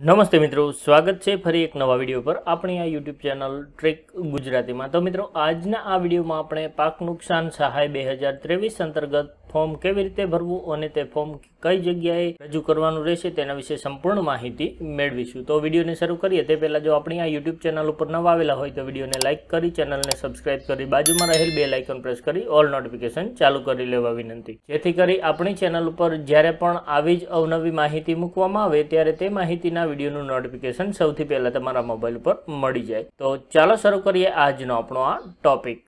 નમસ્તે મિત્રો, સ્વાગત છે ફરી એક નવા વીડિયો પર. આપણી આ યુટ્યુબ ચેનલ ટ્રેક ગુજરાતીમાં. તો મિત્રો, આજના આ વિડીયોમાં આપણે પાક નુકસાન સહાય બે અંતર્ગત ફોર્મ કેવી રીતે ભરવું અને તે ફોર્મ કઈ જગ્યાએ રજૂ કરવાનું રહેશે તેના વિશે સંપૂર્ણ માહિતી મેળવીશું. તો વિડીયોને શરૂ કરીએ. તે પહેલાં જો આપણી આ યુટ્યુબ ચેનલ ઉપર નવા આવેલા હોય તો વિડીયોને લાઇક કરી ચેનલને સબસ્ક્રાઇબ કરી, બાજુમાં રહેલ બે લાઇકન પ્રેસ કરી ઓલ નોટિફિકેશન ચાલુ કરી લેવા વિનંતી. જેથી કરી આપણી ચેનલ ઉપર જ્યારે પણ આવી જ અવનવી માહિતી મૂકવામાં આવે, ત્યારે તે માહિતીના વિડીયોનું નોટિફિકેશન સૌથી પહેલાં તમારા મોબાઈલ ઉપર મળી જાય. તો ચાલો શરૂ કરીએ આજનો આપણો આ ટોપિક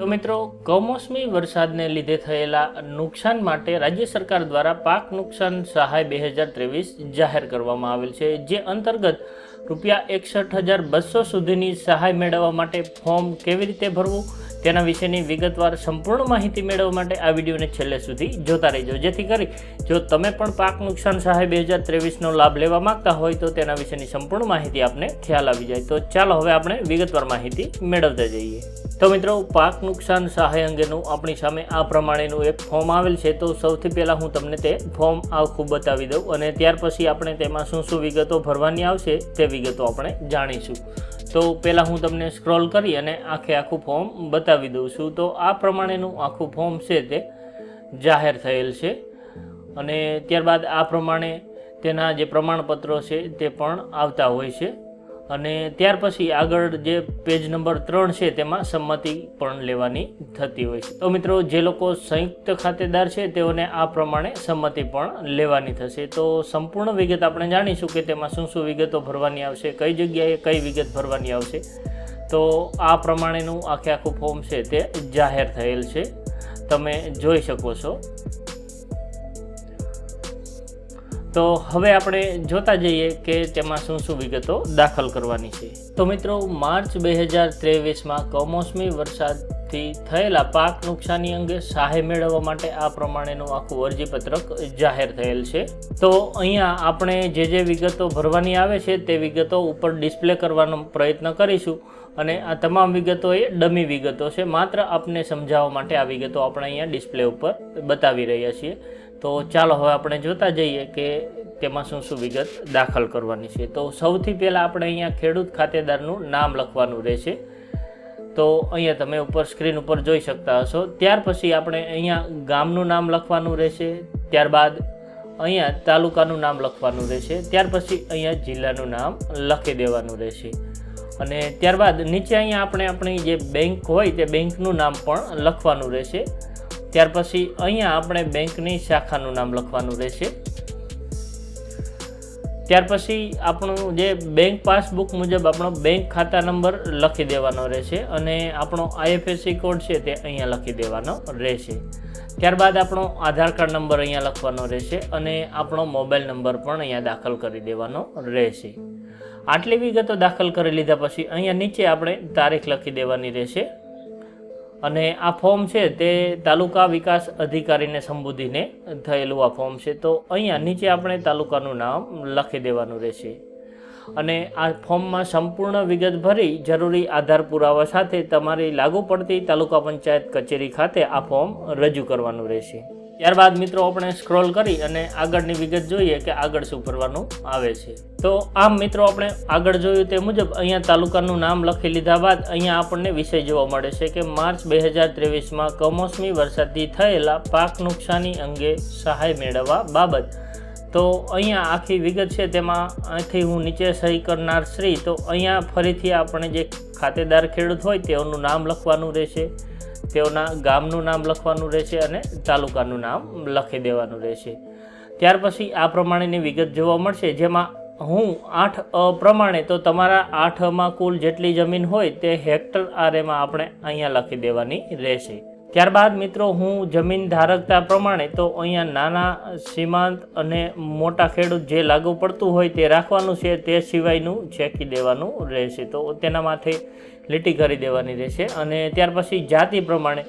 તો મિત્રો, કમોસમી વરસાદને લીધે થયેલા નુકસાન માટે રાજ્ય સરકાર દ્વારા પાક નુકસાન સહાય બે હજાર ત્રેવીસ જાહેર કરવામાં આવેલ છે, જે અંતર્ગત રૂપિયા એકસઠ હજાર બસો સુધીની સહાય મેળવવા માટે ફોર્મ કેવી રીતે ભરવું, તેના વિશેની વિગતવાર સંપૂર્ણ માહિતી મેળવવા માટે આ વિડીયોને છેલ્લે સુધી જોતા રહેજો. જેથી કરી જો તમે પણ પાક નુકસાન સહાય બે હજાર ત્રેવીસનો લાભ લેવા માગતા હોય તો તેના વિશેની સંપૂર્ણ માહિતી આપને ખ્યાલ આવી જાય. તો ચાલો હવે આપણે વિગતવાર માહિતી મેળવતા જઈએ. તો મિત્રો, પાક નુકસાન સહાય અંગેનું આપણી સામે આ પ્રમાણેનું એક ફોર્મ આવેલ છે. તો સૌથી પહેલાં હું તમને તે ફોર્મ આખું બતાવી દઉં અને ત્યાર પછી આપણે તેમાં શું શું વિગતો ભરવાની આવશે તે વિગતો આપણે જાણીશું. તો પહેલાં હું તમને સ્ક્રોલ કરી અને આખે આખું ફોર્મ બતાવી દઉં છું. તો આ પ્રમાણેનું આખું ફોર્મ છે તે જાહેર થયેલ છે અને ત્યારબાદ આ પ્રમાણે તેના જે પ્રમાણપત્રો છે તે પણ આવતા હોય છે. અને ત્યાર પછી આગળ જે પેજ નંબર ત્રણ છે તેમાં સંમતિ પણ લેવાની થતી હોય છે. તો મિત્રો, જે લોકો સંયુક્ત ખાતેદાર છે, તેઓને આ પ્રમાણે સંમતિ પણ લેવાની થશે. તો સંપૂર્ણ વિગત આપણે જાણીશું કે તેમાં શું શું વિગતો ભરવાની આવશે, કઈ જગ્યાએ કઈ વિગત ભરવાની આવશે. તો આ પ્રમાણેનું આખે આખું ફોર્મ છે તે જાહેર થયેલ છે. તમે જોઈ શકો છો. તો હવે આપણે જોતા જઈએ કે તેમાં શું શું વિગતો દાખલ કરવાની છે. તો મિત્રો, માર્ચ બે હજાર ત્રેવીસમાં કમોસમી વરસાદથી થયેલા પાક નુકસાની અંગે સહાય મેળવવા માટે આ પ્રમાણેનું આખું અરજીપત્રક જાહેર થયેલ છે. તો અહીંયા આપણે જે જે વિગતો ભરવાની આવે છે તે વિગતો ઉપર ડિસ્પ્લે કરવાનો પ્રયત્ન કરીશું અને આ તમામ વિગતો એ ડમી વિગતો છે. માત્ર આપને સમજાવવા માટે આ વિગતો આપણે અહીંયા ડિસ્પ્લે ઉપર બતાવી રહ્યા છીએ. તો ચાલો હવે આપણે જોતા જઈએ કે તેમાં શું શું વિગત દાખલ કરવાની છે. તો સૌથી પહેલાં આપણે અહીંયા ખેડૂત ખાતેદારનું નામ લખવાનું રહેશે. તો અહીંયા તમે ઉપર સ્ક્રીન ઉપર જોઈ શકતા હશો. ત્યાર પછી આપણે અહીંયા ગામનું નામ લખવાનું રહેશે. ત્યારબાદ અહીંયા તાલુકાનું નામ લખવાનું રહેશે. ત્યાર પછી અહીંયા જિલ્લાનું નામ લખી દેવાનું રહેશે. અને ત્યારબાદ નીચે અહીંયા આપણે આપણી જે બેંક હોય તે બેંકનું નામ પણ લખવાનું રહેશે. ત્યાર પછી અહીંયા આપણે બેંકની શાખાનું નામ લખવાનું રહેશે. ત્યાર પછી આપણું જે બેંક પાસબુક મુજબ આપણો બેંક ખાતા નંબર લખી દેવાનો રહેશે અને આપણો આઈએફએસસી કોડ છે તે અહીંયા લખી દેવાનો રહેશે. ત્યારબાદ આપણો આધાર કાર્ડ નંબર અહીંયા લખવાનો રહેશે અને આપણો મોબાઈલ નંબર પણ અહીંયા દાખલ કરી દેવાનો રહેશે. આટલી વિગતો દાખલ કરી લીધા પછી અહીંયા નીચે આપણે તારીખ લખી દેવાની રહેશે. અને આ ફોર્મ છે તે તાલુકા વિકાસ અધિકારીને સંબોધીને થયેલું આ ફોર્મ છે. તો અહીંયા નીચે આપણે તાલુકાનું નામ લખી દેવાનું રહેશે. અને આ ફોર્મમાં સંપૂર્ણ વિગત ભરી જરૂરી આધાર પુરાવા સાથે તમારી લાગુ પડતી તાલુકા પંચાયત કચેરી ખાતે આ ફોર્મ રજૂ કરવાનું રહેશે. ત્યારબાદ મિત્રો આપણે સ્ક્રોલ કરી અને આગળની વિગત જોઈએ કે આગળ શું ભરવાનું આવે છે. તો આમ મિત્રો આપણે આગળ જોયું તે મુજબ અહીંયા તાલુકાનું નામ લખી લીધા બાદ અહીંયા આપણને વિષય જોવા મળે છે કે માર્ચ બે હજાર ત્રેવીસમાં કમોસમી વરસાદથી થયેલા પાક નુકસાની અંગે સહાય મેળવવા બાબત. તો અહીંયા આખી વિગત છે તેમાં અહીંથી હું નીચે સહી કરનાર શ્રી, તો અહીંયા ફરીથી આપણે જે ખાતેદાર ખેડૂત હોય તેઓનું નામ લખવાનું રહેશે. તેઓના ગામનું નામ લખવાનું રહેશે અને તાલુકાનું નામ લખી દેવાનું રહેશે. ત્યાર પછી આ પ્રમાણેની વિગત જોવા મળશે, જેમાં હું આઠ અ પ્રમાણે તો તમારા આઠમાં કુલ જેટલી જમીન હોય તે હેક્ટર આરેમાં આપણે અહીંયા લખી દેવાની રહેશે. ત્યારબાદ મિત્રો, હું જમીન ધારકતા પ્રમાણે તો અહીંયા નાના, સીમાંત અને મોટા ખેડૂત જે લાગુ પડતું હોય તે રાખવાનું છે, તે સિવાયનું છેકી દેવાનું રહેશે. તો તેના માથે લીટી કરી દેવાની રહેશે અને ત્યાર પછી જાતિ પ્રમાણે.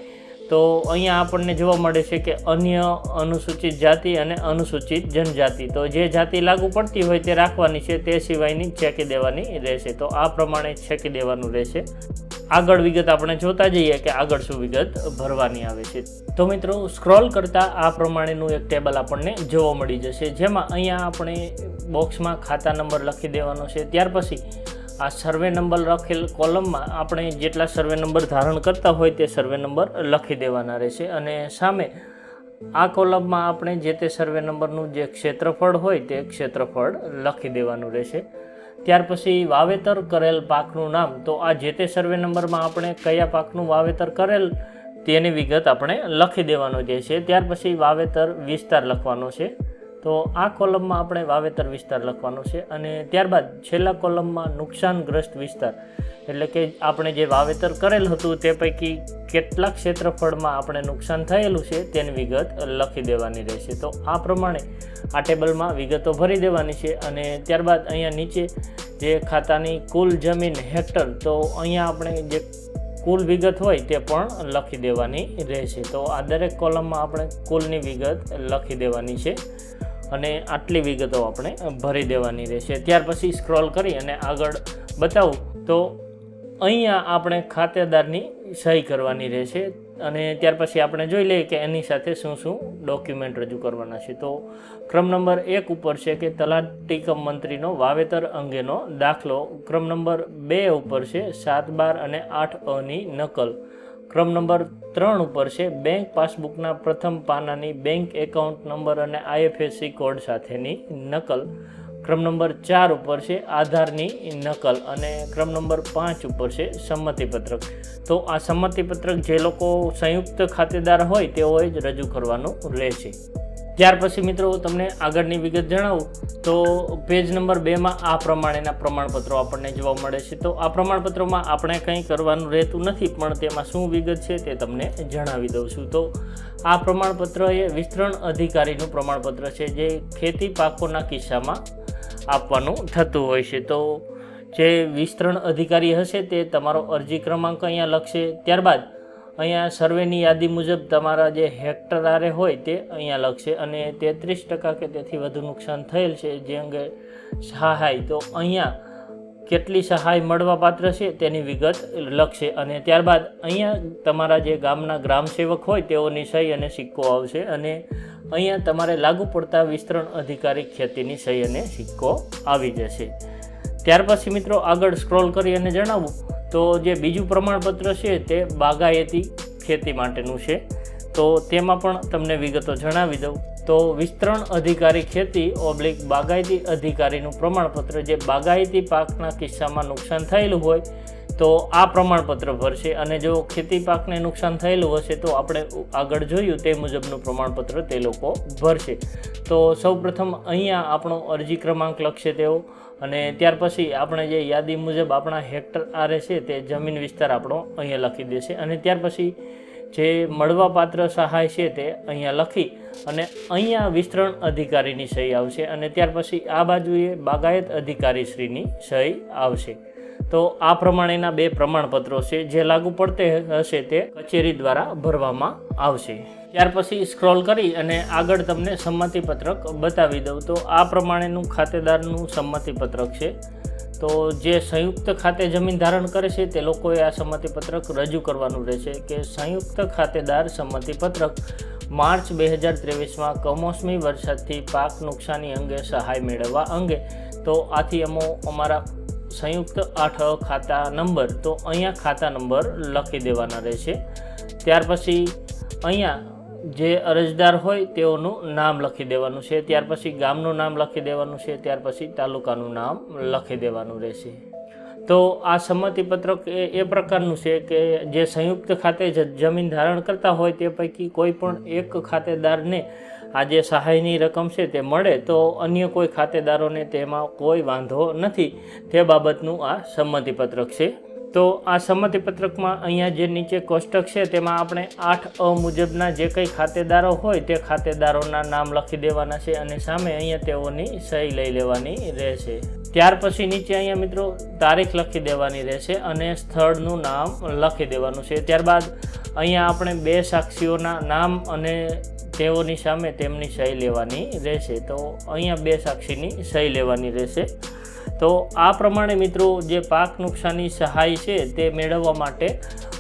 તો અહીંયા આપણને જોવા મળે છે કે અન્ય અનુસૂચિત જાતિ અને અનુસૂચિત જનજાતિ. તો જે જાતિ લાગુ પડતી હોય તે રાખવાની છે, તે સિવાયની છેકી દેવાની રહેશે. તો આ પ્રમાણે છેકી દેવાનું રહેશે. આગળ વિગત આપણે જોતા જઈએ કે આગળ શું વિગત ભરવાની આવે છે. તો મિત્રો, સ્ક્રોલ કરતાં આ પ્રમાણેનું એક ટેબલ આપણને જોવા મળી જશે. જેમાં અહીંયા આપણે બોક્સમાં ખાતા નંબર લખી દેવાનો છે. ત્યાર પછી આ સર્વે નંબર લખેલ કોલમમાં આપણે જેટલા સર્વે નંબર ધારણ કરતા હોય તે સર્વે નંબર લખી દેવાના રહેશે. અને સામે આ કોલમમાં આપણે જે તે સર્વે નંબરનું જે ક્ષેત્રફળ હોય તે ક્ષેત્રફળ લખી દેવાનું રહેશે. ત્યાર પછી વાવેતર કરેલ પાકનું નામ, તો આ જે તે સર્વે નંબરમાં આપણે કયા પાકનું વાવેતર કરેલ તેની વિગત આપણે લખી દેવાનો જે છે. ત્યાર પછી વાવેતર વિસ્તાર લખવાનો છે. તો આ કોલમમાં આપણે વાવેતર વિસ્તાર લખવાનો છે અને ત્યારબાદ છેલ્લા કોલમમાં નુકસાનગ્રસ્ત વિસ્તાર, એટલે કે આપણે જે વાવેતર કરેલ હતું તે પૈકી કેટલાક ક્ષેત્રફળમાં આપણે નુકસાન થયેલું છે તેની વિગત લખી દેવાની રહેશે. તો આ પ્રમાણે આ ટેબલમાં વિગતો ભરી દેવાની છે અને ત્યારબાદ અહીંયા નીચે જે ખાતાની કુલ જમીન હેક્ટર, તો અહીંયા આપણે જે કુલ વિગત હોય તે પણ લખી દેવાની રહેશે. તો આ દરેક કોલમમાં આપણે કુલની વિગત લખી દેવાની છે. અને આટલી વિગતો આપણે ભરી દેવાની રહેશે. ત્યાર પછી સ્ક્રોલ કરી અને આગળ બતાવું તો અહીંયા આપણે ખાતેદારની સહી કરવાની રહેશે અને ત્યાર પછી આપણે જોઈ લઈએ કે એની સાથે શું શું ડોક્યુમેન્ટ રજૂ કરવાના છે. તો ક્રમ નંબર એક ઉપર છે કે તલાટી કમ મંત્રીનો વાવેતર અંગેનો દાખલો. ક્રમ નંબર બે ઉપર છે સાત બાર અને આઠ અની નકલ. ક્રમ નંબર ત્રણ ઉપર છે બેંક પાસબુકના પ્રથમ પાનાની બેંક એકાઉન્ટ નંબર અને આઈએફએસસી કોડ સાથેની નકલ. ક્રમ નંબર ચાર ઉપર છે, આધારની નકલ અને ક્રમ નંબર પાંચ ઉપર છે, સંમતિપત્રક. તો આ સંમતિપત્રક જે લોકો સંયુક્ત ખાતેદાર હોય તેઓએ જ રજૂ કરવાનું રહેશે. ત્યાર પછી મિત્રો તમને આગળની વિગત જણાવું, તો પેજ નંબર બેમાં આ પ્રમાણેના પ્રમાણપત્રો આપણને જોવા મળે છે. તો આ પ્રમાણપત્રોમાં આપણે કંઈ કરવાનું રહેતું નથી, પણ તેમાં શું વિગત છે તે તમને જણાવી દઉં છું. તો આ પ્રમાણપત્ર એ વિસ્તરણ અધિકારીનું પ્રમાણપત્ર છે, જે ખેતી પાકોના કિસ્સામાં આપવાનું થતું હોય છે. તો જે વિસ્તરણ અધિકારી હશે તે તમારો અરજી ક્રમાંક અહીંયા લખશે. ત્યારબાદ અહીંયા સર્વેની યાદી મુજબ તમારા જે હેક્ટર આરે હોય તે અહીંયા લખશે અને તેત્રીસ ટકા કે તેથી વધુ નુકસાન થયેલ છે જે અંગે સહાય. તો અહીંયા કેટલી સહાય મળવાપાત્ર છે તેની વિગત લખશે અને ત્યારબાદ અહીંયા તમારા જે ગામના ગ્રામસેવક હોય તેઓની સહી અને સિક્કો આવશે અને અહીંયા તમારે લાગુ પડતા વિસ્તરણ અધિકારી ખેતીની સહી અને સિક્કો આવી જશે. ત્યાર પછી મિત્રો આગળ સ્ક્રોલ કરી અને જણાવું. તો જે બીજું પ્રમાણપત્ર છે તે બાગાયતી ખેતી માટેનું છે. તો તેમાં પણ તમને વિગતો જણાવી દઉં. તો વિસ્તરણ અધિકારી ખેતી ઓબ્લિક બાગાયતી અધિકારીનું પ્રમાણપત્ર જે બાગાયતી પાકના કિસ્સામાં નુકસાન થયેલું હોય તો આ પ્રમાણપત્ર ભરશે અને જો ખેતી પાકને નુકસાન થયેલું હશે તો આપણે આગળ જોયું તે મુજબનું પ્રમાણપત્ર તે લોકો ભરશે. તો સૌપ્રથમ અહીંયા આપણો અરજી ક્રમાંક લખશે તેઓ. અને ત્યાર પછી આપણે જે યાદી મુજબ આપણા હેક્ટર આરે છે તે જમીન વિસ્તાર આપણો અહીંયા લખી દેશે. અને ત્યાર પછી જે મળવાપાત્ર સહાય છે તે અહીંયા લખી અને અહીંયા વિસ્તરણ અધિકારીની સહી આવશે અને ત્યાર પછી આ બાજુએ બાગાયત અધિકારીશ્રીની સહી આવશે. તો આ પ્રમાણેના બે પ્રમાણપત્રો છે જે લાગુ પડતે હશે તે કચેરી દ્વારા ભરવામાં આવશે. ત્યાર પછી સ્ક્રોલ કરી અને આગળ તમને સંમતિપત્રક બતાવી દઉં. તો આ પ્રમાણેનું ખાતેદારનું સંમતિપત્રક છે. તો જે સંયુક્ત ખાતે જમીન ધારણ કરે છે, તે લોકોએ આ સંમતિપત્રક રજૂ કરવાનું રહેશે કે સંયુક્ત ખાતેદાર સંમતિપત્રક માર્ચ બે હજાર ત્રેવીસમાં કમોસમી વરસાદથી પાક નુકસાની અંગે સહાય મેળવવા અંગે. તો આથી અમો અમારા સંયુક્ત આઠ ખાતા નંબર, તો અહીંયા ખાતા નંબર લખી દેવાના રહેશે. ત્યાર પછી અહીંયા જે અરજદાર હોય તેઓનું નામ લખી દેવાનું છે. ત્યાર પછી ગામનું નામ લખી દેવાનું છે. ત્યાર પછી તાલુકાનું નામ લખી દેવાનું રહેશે. તો આ સંમતિપત્રક એ એ પ્રકારનું છે કે જે સંયુક્ત ખાતે જમીન ધારણ કરતા હોય તે પૈકી કોઈ પણ એક ખાતેદારને આ જે સહાયની રકમ છે તે મળે તો અન્ય કોઈ ખાતેદારોને તેમાં કોઈ વાંધો નથી. તે બાબતનું આ સંમતિપત્રક છે. તો આ સંમતિપત્રકમાં અહીંયા જે નીચે કોષ્ટક છે, તેમાં આપણે આઠ અ મુજબના જે કંઈ ખાતેદારો હોય તે ખાતેદારોના નામ લખી દેવાના છે અને સામે અહીંયા તેઓની સહી લઈ લેવાની રહેશે. ત્યાર પછી નીચે અહીંયા મિત્રો તારીખ લખી દેવાની રહેશે અને સ્થળનું નામ લખી દેવાનું છે. ત્યારબાદ અહીંયા આપણે બે સાક્ષીઓના નામ અને તેઓની સામે તેમની સહી લેવાની રહેશે. તો અહીંયા બે સાક્ષીની સહી લેવાની રહેશે. તો આ પ્રમાણે મિત્રો જે પાક નુકસાની સહાય છે તે મેળવવા માટે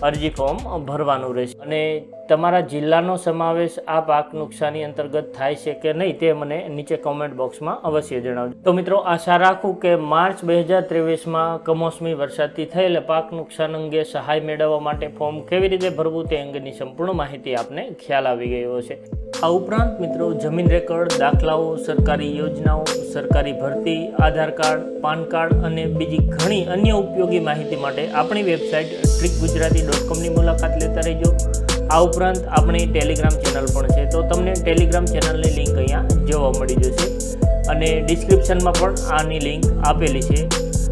અરજી ફોર્મ ભરવાનું રહેશે. અને તમારા જિલ્લાનો સમાવેશ આ પાક નુકસાની અંતર્ગત થાય છે કે નહીં તે મને નીચે કોમેન્ટ બોક્સમાં અવશ્ય જણાવજો. તો મિત્રો આશા રાખું કે માર્ચ બે હજાર ત્રેવીસમાં કમોસમી વરસાદથી થયેલા પાક નુકસાન અંગે સહાય મેળવવા માટે ફોર્મ કેવી રીતે ભરવું તે અંગેની સંપૂર્ણ માહિતી આપને ખ્યાલ આવી ગયો છે આ ઉપરાંત મિત્રો જમીન રેકર્ડ, દાખલાઓ, સરકારી યોજનાઓ, સરકારી ભરતી, આધાર કાર્ડ, પાન કાર્ડ અને બીજી ઘણી અન્ય ઉપયોગી માહિતી માટે આપણી વેબસાઇટ ટ્રીક ગુજરાતી ડોટ કોમની મુલાકાત લેતા રહેજો. આ ઉપરાંત આપણી ટેલિગ્રામ ચેનલ પણ છે, તો તમને ટેલિગ્રામ ચેનલની લિંક અહીંયા જોવા મળી જશે અને ડિસ્ક્રિપ્શનમાં પણ આની લિંક આપેલી છે.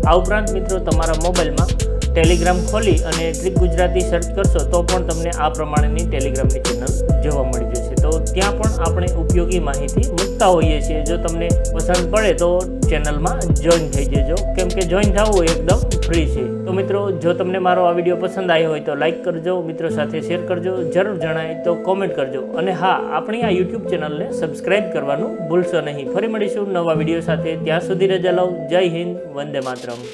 આ ઉપરાંત મિત્રો તમારા મોબાઈલમાં ટેલિગ્રામ ખોલી અને ટ્રીપ ગુજરાતી સર્ચ કરશો, તો પણ તમને આ પ્રમાણેની ટેલિગ્રામની ચેનલ જોવા મળી જશે. તો ત્યાં પણ આપણે ઉપયોગી માહિતી મૂકતા હોઈએ છીએ. જો તમને પસંદ પડે તો ચેનલમાં જોઈન થઈ જજો. કેમ કે જોઈન થવું એકદમ ફ્રી છે. તો મિત્રો, જો તમને મારો આ વીડિયો પસંદ આવ્યો હોય તો લાઇક કરજો, મિત્રો સાથે શેર કરજો, જરૂર જણાય તો કોમેન્ટ કરજો. અને હા, આપણી આ યુટ્યુબ ચેનલને સબસ્ક્રાઇબ કરવાનું ભૂલશો નહીં. ફરી મળીશું નવા વીડિયો સાથે. ત્યાં સુધી રજા લઉં જય હિન્દ, વંદે માતરમ.